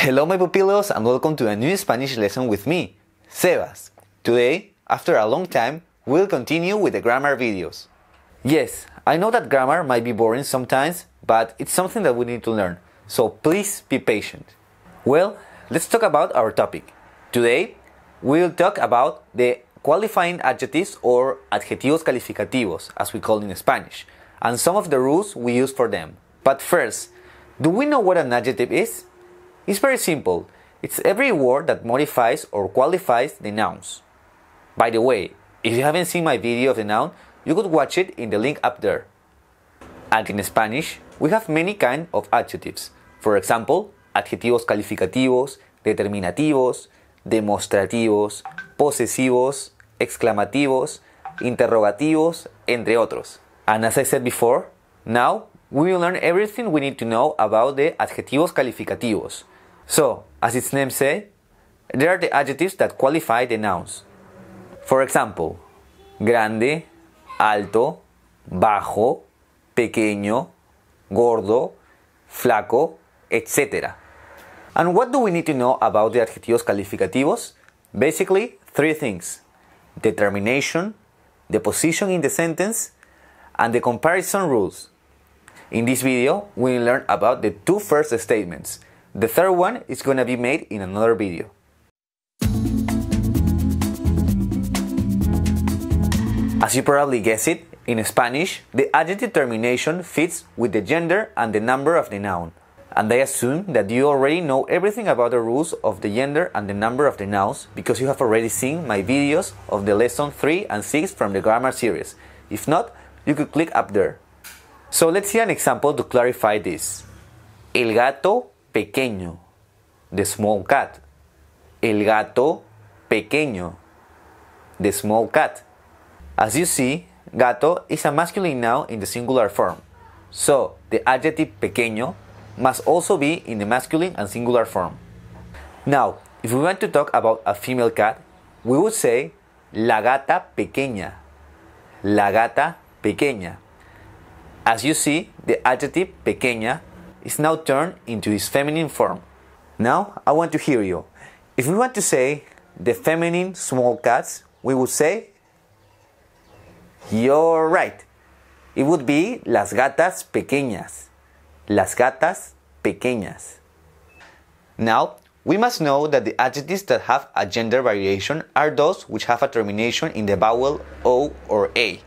Hello my pupilos and welcome to a new Spanish lesson with me, Sebas. Today, after a long time, we'll continue with the grammar videos. Yes, I know that grammar might be boring sometimes, but it's something that we need to learn, so please be patient. Well, let's talk about our topic. Today, we'll talk about the qualifying adjectives or adjetivos calificativos, as we call in Spanish, and some of the rules we use for them. But first, do we know what an adjective is? It's very simple. It's every word that modifies or qualifies the nouns. By the way, if you haven't seen my video of the noun, you could watch it in the link up there. And in Spanish, we have many kinds of adjectives. For example, adjetivos calificativos, determinativos, demostrativos, posesivos, exclamativos, interrogativos, entre otros. And as I said before, now we will learn everything we need to know about the adjetivos calificativos. So, as its name says, they are the adjectives that qualify the nouns. For example, grande, alto, bajo, pequeño, gordo, flaco, etc. And what do we need to know about the adjetivos calificativos? Basically, three things determination, the position in the sentence, and the comparison rules. In this video, we will learn about the two first statements. The third one is going to be made in another video. As you probably guessed it, in Spanish, the adjective termination fits with the gender and the number of the noun. And I assume that you already know everything about the rules of the gender and the number of the nouns because you have already seen my videos of the lesson 3 and 6 from the grammar series. If not, you could click up there. So let's see an example to clarify this. El gato pequeño, the small cat. El gato pequeño, the small cat. As you see, gato is a masculine noun in the singular form. So, the adjective pequeño must also be in the masculine and singular form. Now, if we want to talk about a female cat, we would say la gata pequeña. La gata pequeña. As you see, the adjective pequeña is now turned into its feminine form. Now, I want to hear you. If we want to say the feminine small cats, we would say you're right. It would be las gatas pequeñas. Las gatas pequeñas. Now, we must know that the adjectives that have a gender variation are those which have a termination in the vowel O or A.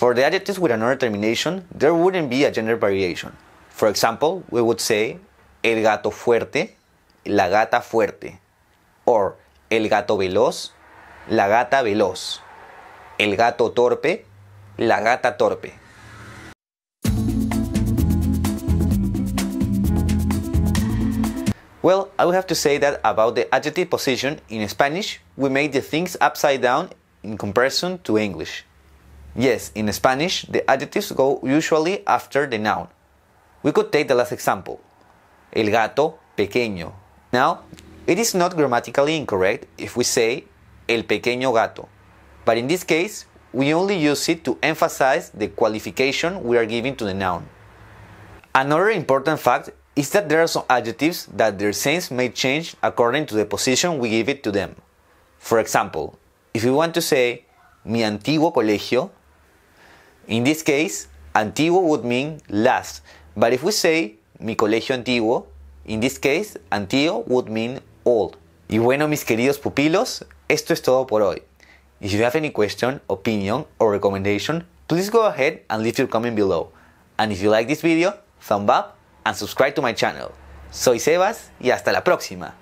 For the adjectives with another termination, there wouldn't be a gender variation. For example, we would say el gato fuerte, la gata fuerte, or el gato veloz, la gata veloz, el gato torpe, la gata torpe. Well, I would have to say that about the adjective position in Spanish, we made the things upside down in comparison to English. Yes, in Spanish, the adjectives go usually after the noun. We could take the last example. El gato pequeño. Now, it is not grammatically incorrect if we say el pequeño gato. But in this case, we only use it to emphasize the qualification we are giving to the noun. Another important fact is that there are some adjectives that their sense may change according to the position we give it to them. For example, if we want to say mi antiguo colegio, in this case, antiguo would mean last, but if we say mi colegio antiguo, in this case, antiguo would mean old. Y bueno, mis queridos pupilos, esto es todo por hoy. If you have any question, opinion, or recommendation, please go ahead and leave your comment below. And if you like this video, thumb up and subscribe to my channel. Soy Sebas y hasta la próxima.